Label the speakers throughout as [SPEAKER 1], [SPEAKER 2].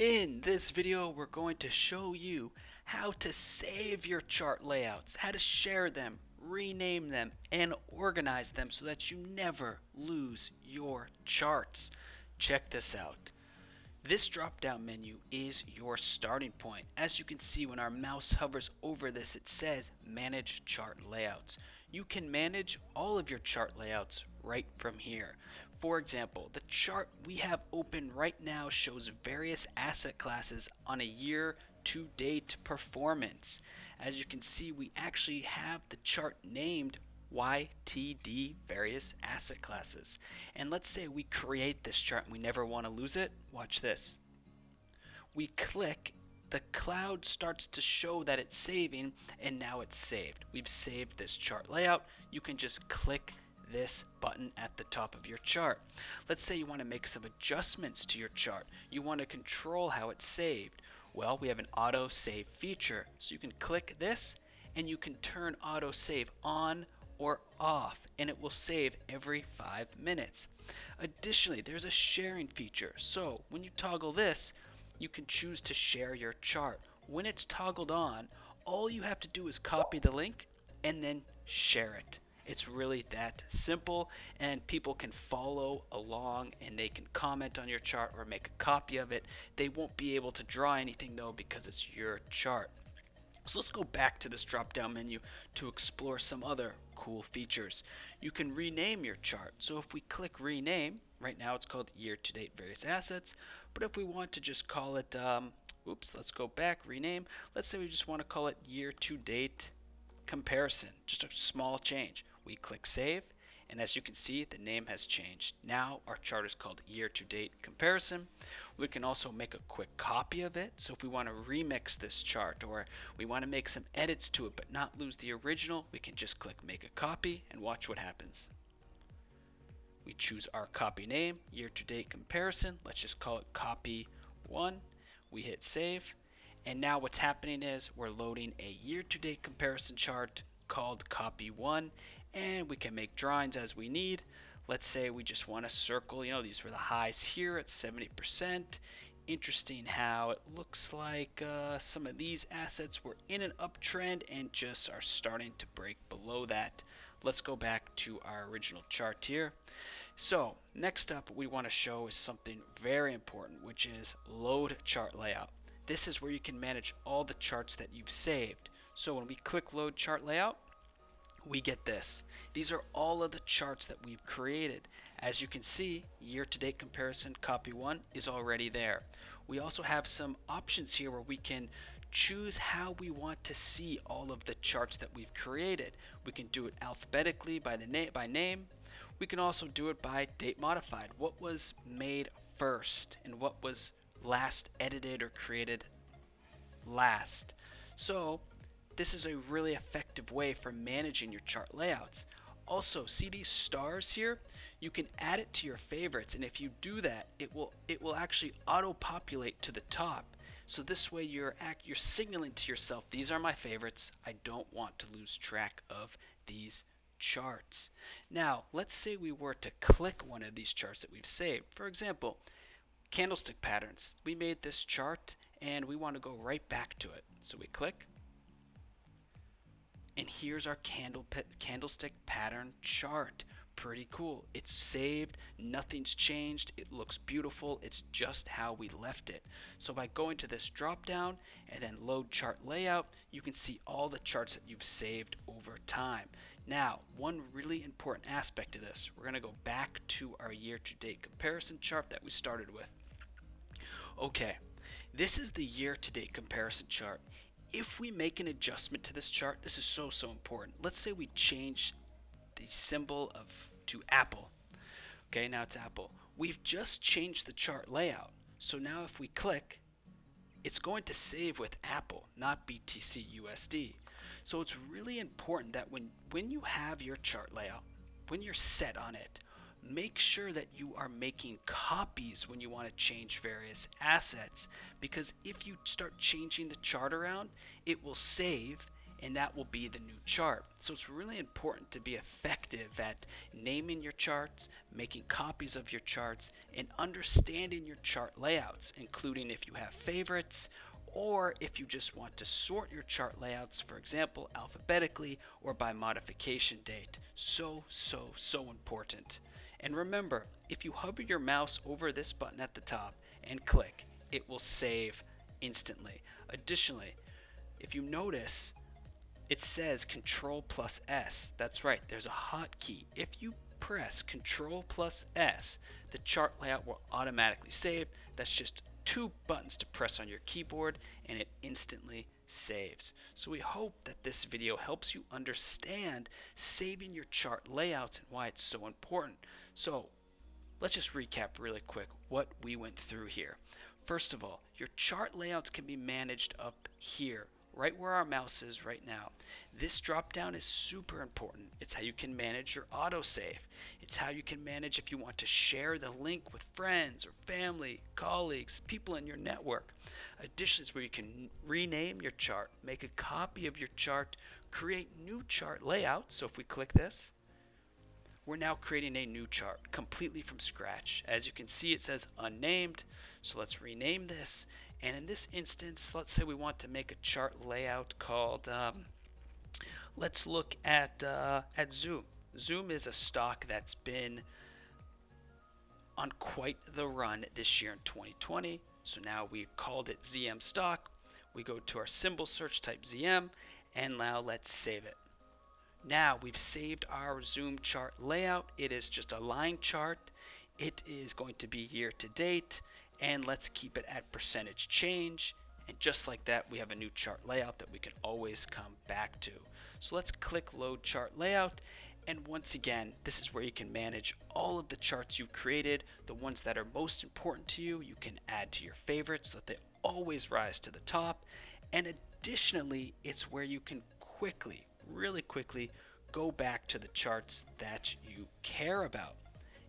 [SPEAKER 1] In this video, we're going to show you how to save your chart layouts, how to share them, rename them, and organize them so that you never lose your charts. Check this out. This drop down menu is your starting point. As you can see when our mouse hovers over this, it says Manage Chart Layouts. You can manage all of your chart layouts right from here. For example, the chart we have open right now shows various asset classes on a year to date performance. As you can see, we actually have the chart named YTD various asset classes. And let's say we create this chart and we never want to lose it. Watch this. We click, the cloud starts to show that it's saving, and now it's saved. We've saved this chart layout. You can just click this button at the top of your chart. Let's say you want to make some adjustments to your chart. You want to control how it's saved. Well, we have an auto save feature. So you can click this and you can turn auto save on or off and it will save every five minutes. Additionally, there's a sharing feature. So when you toggle this, you can choose to share your chart. When it's toggled on, all you have to do is copy the link and then share it. It's really that simple, and people can follow along and they can comment on your chart or make a copy of it. They won't be able to draw anything though because it's your chart. So let's go back to this drop down menu to explore some other cool features. You can rename your chart. So if we click rename, right now it's called year to date various assets, but if we want to just call it, um, oops, let's go back, rename. Let's say we just want to call it year to date comparison, just a small change. We click save and as you can see, the name has changed. Now our chart is called year to date comparison. We can also make a quick copy of it. So if we want to remix this chart or we want to make some edits to it but not lose the original, we can just click make a copy and watch what happens. We choose our copy name, year to date comparison. Let's just call it copy one. We hit save. And now what's happening is we're loading a year to date comparison chart called copy one and we can make drawings as we need. Let's say we just want to circle, you know, these were the highs here at 70%. Interesting how it looks like uh, some of these assets were in an uptrend and just are starting to break below that. Let's go back to our original chart here. So next up we want to show is something very important, which is load chart layout. This is where you can manage all the charts that you've saved. So when we click load chart layout, we get this. These are all of the charts that we've created. As you can see, year-to-date comparison copy 1 is already there. We also have some options here where we can choose how we want to see all of the charts that we've created. We can do it alphabetically by the name by name. We can also do it by date modified. What was made first and what was last edited or created last. So this is a really effective way for managing your chart layouts. Also, see these stars here? You can add it to your favorites and if you do that, it will it will actually auto-populate to the top. So this way you're act, you're signaling to yourself, these are my favorites. I don't want to lose track of these charts. Now, let's say we were to click one of these charts that we've saved. For example, candlestick patterns. We made this chart and we want to go right back to it. So we click and here's our candle candlestick pattern chart. Pretty cool. It's saved, nothing's changed, it looks beautiful, it's just how we left it. So by going to this drop down and then load chart layout, you can see all the charts that you've saved over time. Now, one really important aspect of this, we're going to go back to our year to date comparison chart that we started with. Okay, this is the year to date comparison chart if we make an adjustment to this chart, this is so, so important. Let's say we change the symbol of to Apple. Okay, now it's Apple. We've just changed the chart layout. So now if we click, it's going to save with Apple, not BTC USD. So it's really important that when, when you have your chart layout, when you're set on it, make sure that you are making copies when you want to change various assets because if you start changing the chart around, it will save and that will be the new chart. So it's really important to be effective at naming your charts, making copies of your charts, and understanding your chart layouts, including if you have favorites or if you just want to sort your chart layouts, for example, alphabetically or by modification date. So, so, so important. And remember, if you hover your mouse over this button at the top and click, it will save instantly. Additionally, if you notice, it says Control plus S. That's right, there's a hotkey. If you press Control plus S, the chart layout will automatically save. That's just two buttons to press on your keyboard and it instantly saves. So we hope that this video helps you understand saving your chart layouts and why it's so important. So let's just recap really quick what we went through here. First of all, your chart layouts can be managed up here right where our mouse is right now. This drop down is super important. It's how you can manage your autosave. It's how you can manage if you want to share the link with friends or family, colleagues, people in your network. Additionally, is where you can rename your chart, make a copy of your chart, create new chart layouts. So if we click this, we're now creating a new chart completely from scratch. As you can see, it says unnamed. So let's rename this and in this instance, let's say we want to make a chart layout called, um, let's look at, uh, at Zoom. Zoom is a stock that's been on quite the run this year in 2020. So now we've called it ZM stock. We go to our symbol search, type ZM, and now let's save it. Now we've saved our Zoom chart layout. It is just a line chart. It is going to be year to date and let's keep it at percentage change. And just like that, we have a new chart layout that we can always come back to. So let's click load chart layout. And once again, this is where you can manage all of the charts you've created. The ones that are most important to you, you can add to your favorites so that they always rise to the top. And additionally, it's where you can quickly, really quickly, go back to the charts that you care about.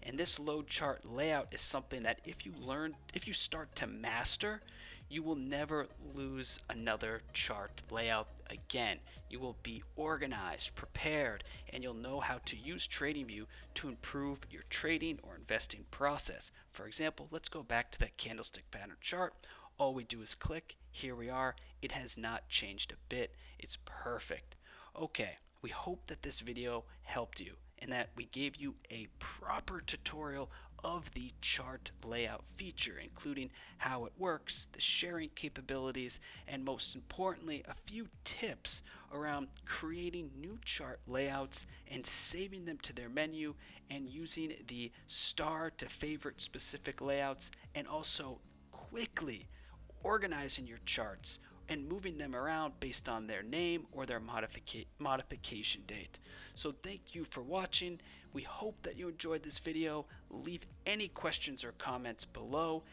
[SPEAKER 1] And this load chart layout is something that if you learn, if you start to master, you will never lose another chart layout again. You will be organized, prepared, and you'll know how to use TradingView to improve your trading or investing process. For example, let's go back to that candlestick pattern chart. All we do is click. Here we are. It has not changed a bit. It's perfect. Okay, we hope that this video helped you and that we gave you a proper tutorial of the chart layout feature, including how it works, the sharing capabilities, and most importantly, a few tips around creating new chart layouts and saving them to their menu and using the star to favorite specific layouts and also quickly organizing your charts and moving them around based on their name or their modifica- modification date. So thank you for watching. We hope that you enjoyed this video. Leave any questions or comments below.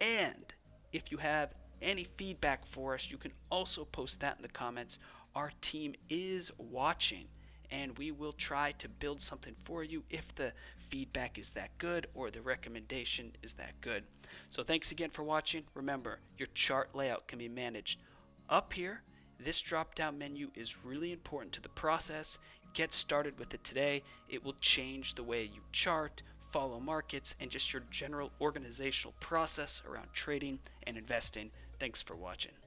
[SPEAKER 1] And if you have any feedback for us, you can also post that in the comments. Our team is watching and we will try to build something for you if the feedback is that good or the recommendation is that good. So thanks again for watching. Remember, your chart layout can be managed up here, this drop down menu is really important to the process. Get started with it today. It will change the way you chart, follow markets, and just your general organizational process around trading and investing. Thanks for watching.